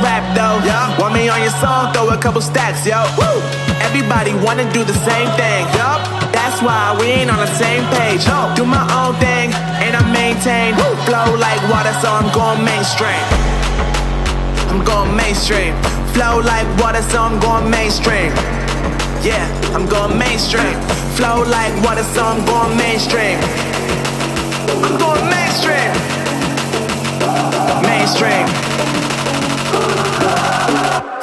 rap though. Yeah. Want me on your song? Throw a couple stacks, yo. Woo. Everybody wanna do the same thing. Yup. That's why we ain't on the same page. No. Do my own thing and I maintain. Woo. Flow like water, so I'm going mainstream. I'm going mainstream. Flow like water, so I'm going mainstream. Yeah, I'm going mainstream. Flow like water, so I'm going mainstream. I'm going mainstream. Mainstream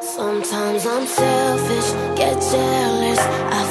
Sometimes I'm selfish, get jealous. I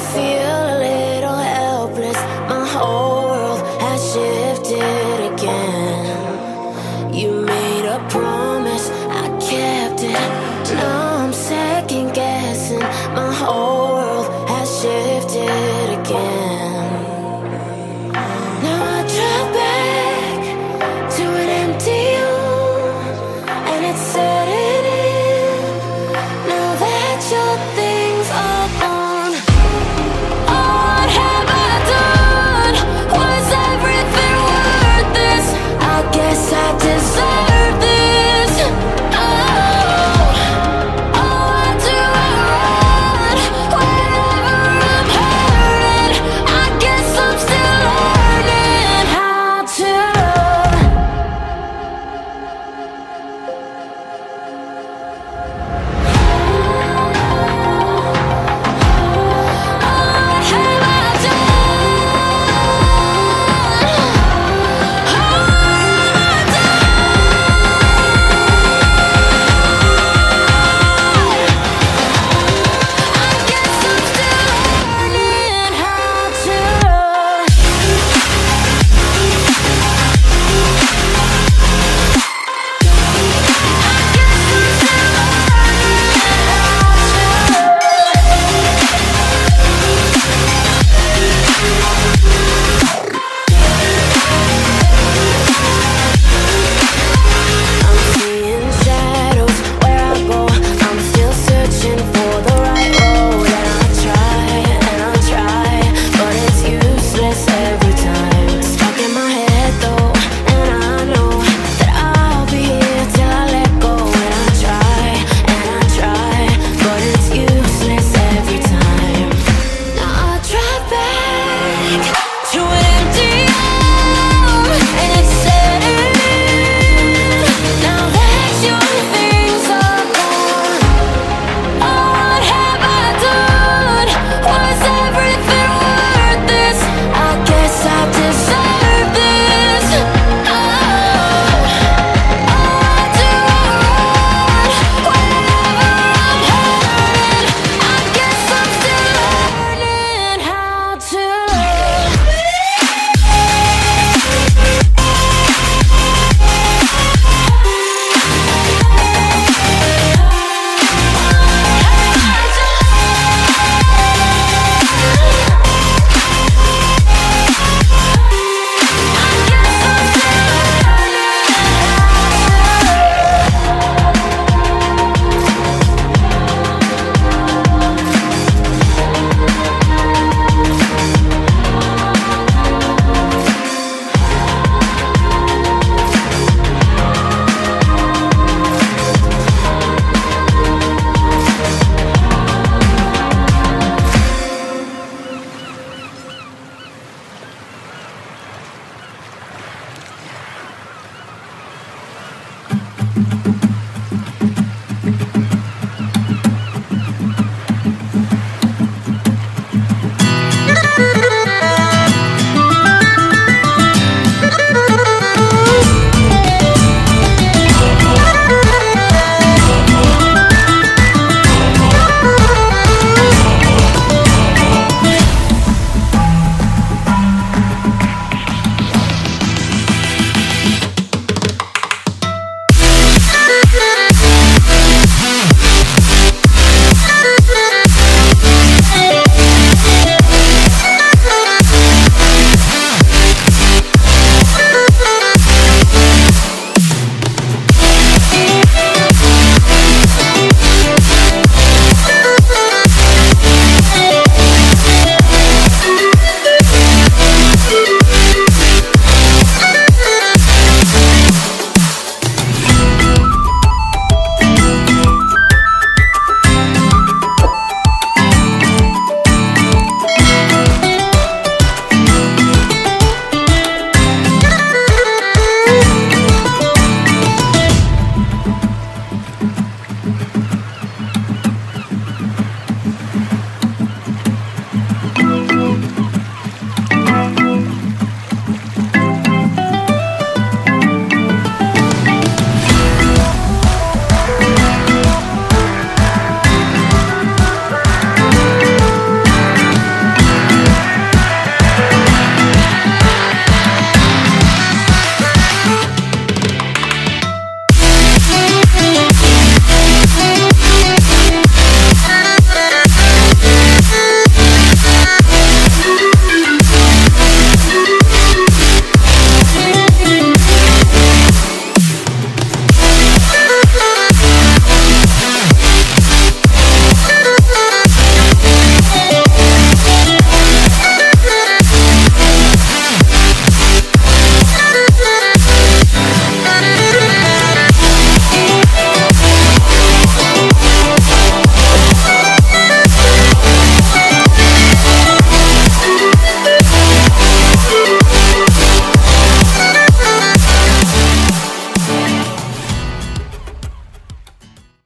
Thank